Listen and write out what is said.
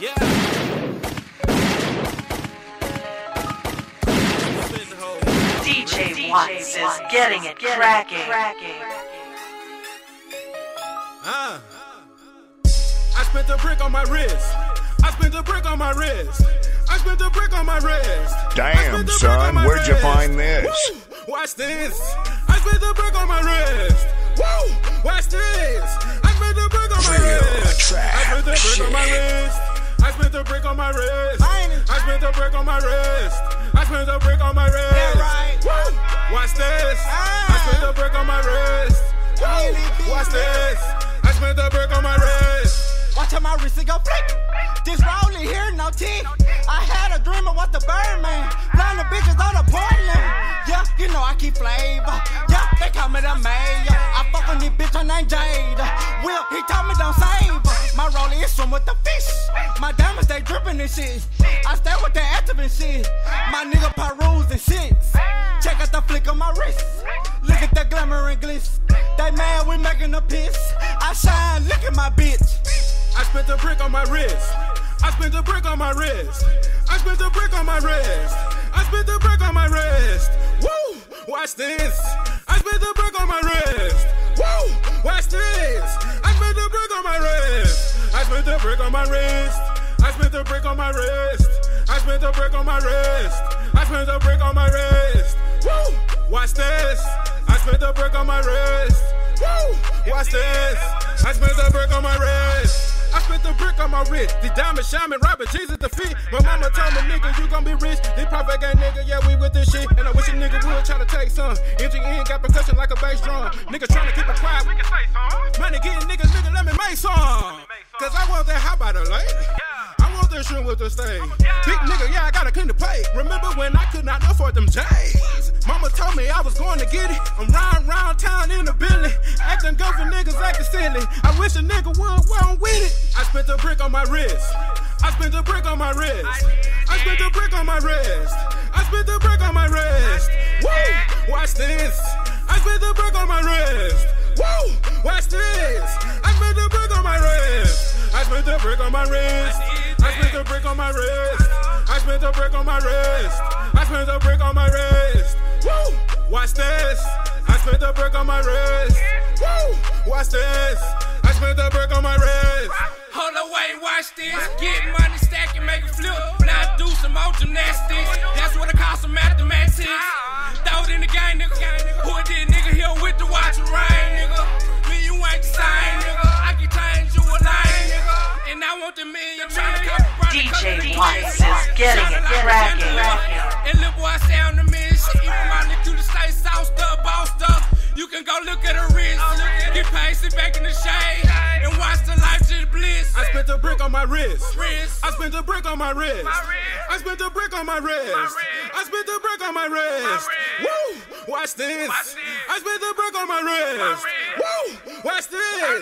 Yeah. DJ Watts is getting it cracking. Uh. I spent a brick on my wrist. I spent a brick on my wrist. I spent a brick on my wrist. Damn, spent a brick son, where'd you find this? Woo! Watch this. I spent a brick on my wrist. Woo! Watch this. I spent a brick on my Real wrist. trap I spent a brick on my shit. wrist. I spent a brick on my wrist. I spent a brick on my wrist. I spent a brick on my wrist. Yeah, right. Woo! Watch this. Ah. I spent a brick on my wrist. Woo! Watch this. I spent a brick on my wrist. Watch how my wrist it go flick. This rolling here, no teeth. I had a dream of what the Birdman. Blind the bitches on the Portland. Yeah, you know I keep flavor. Yeah, they call me the mayor. I fuck on this bitch, her name Jada. Will, he told me don't save her. My rolling is swim with the fish. My diamonds, dripping and shit. I stay with the active and shit. My nigga Perus and shit. Check out the flick on my wrist. Look at the glamour and glitz. They mad we making a piss. I shine, look at my bitch. I spent a brick on my wrist. I spent a brick on my wrist. I spent a brick on my wrist. I spent a brick on my wrist. Woo! Watch this. I spent a brick on my wrist. Woo! Watch this. I spent a brick on my wrist. I spent a brick on my wrist. I spent a brick on my wrist. I spent a brick on my wrist. I spent a brick on my wrist. Woo! Watch this. I spent a brick on my wrist. Woo! Watch this. I spent a brick on my wrist. I spent the brick on my wrist. The diamond shining, robbing Jesus the feet. My mama told me, nigga, you gon' be rich. The perfect gang nigga, yeah, we with this shit. And I wish a nigga would try to take some. MGN got percussion like a bass drum. Niggas trying to keep it quiet. We can say some. Money getting niggas, nigga, let me make some. Cause I want that, how about a lady? I want with the. Big nigga, yeah, I gotta clean the plate. Remember when I could not afford them J's? Mama told me I was going to get it. I'm riding round town in the Billy. Acting good for niggas acting silly. I wish a nigga would well with it. I spent a brick on my wrist. I spent a brick on my wrist. I spent a brick on my wrist. I spent a brick on my wrist. Woo! Watch this. I spent a brick on my wrist. Woo! Watch this. I spent a brick on my wrist. I spent a brick on my wrist. A brick on my wrist. I spent a brick on my wrist. Woo! Watch this. I spent a brick on my wrist. Woo! Watch this. I spent a brick on my wrist. Hold wait, watch this. Get money, stack and make it flip. Now do some more gymnastics. That's what I call some mathematics. Throw it in the game, nigga. Who it did, nigga? Here with the watch rain, DJ country. Watts is getting it cracking. And little boy say on the man shit. Even my nigga to the state, sauced up, bossed up. You can go look at her wrist. Get paid, sit back in the shade. And watch the life just bliss. I spent a brick on my wrist. Wrist. I spent a brick on my wrist. I spent a brick on my wrist. I spent a brick on my wrist. Woo! Watch this. I spent a brick on my wrist. Woo! Watch this.